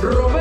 Román.